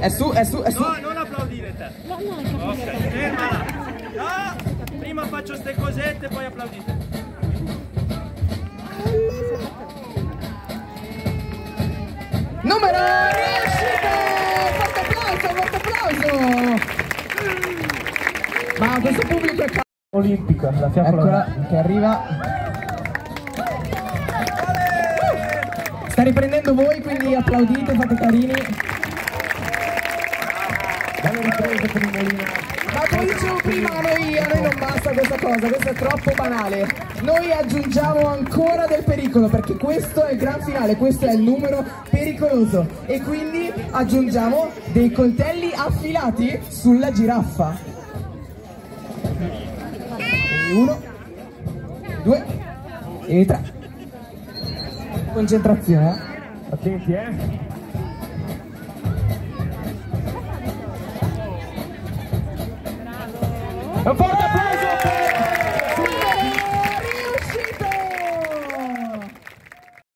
È su, è su, è su. No, non applaudire te. No, no, capito. Ok, fermala. No, prima faccio ste cosette, poi applaudite. Numero riuscito! Forte applauso, forte applauso! Ma questo pubblico è ca- Olimpica, la fiaccola. Eccola che arriva. Sta riprendendo voi, quindi applaudite, fate carini. Ma come dicevo prima, a noi, a noi non basta questa cosa, questo è troppo banale. Noi aggiungiamo ancora del pericolo, perché questo è il gran finale, questo è il numero pericoloso. E quindi aggiungiamo dei coltelli affilati sulla giraffa. Uno, due e tre. Concentrazione. Attenti, eh. Forte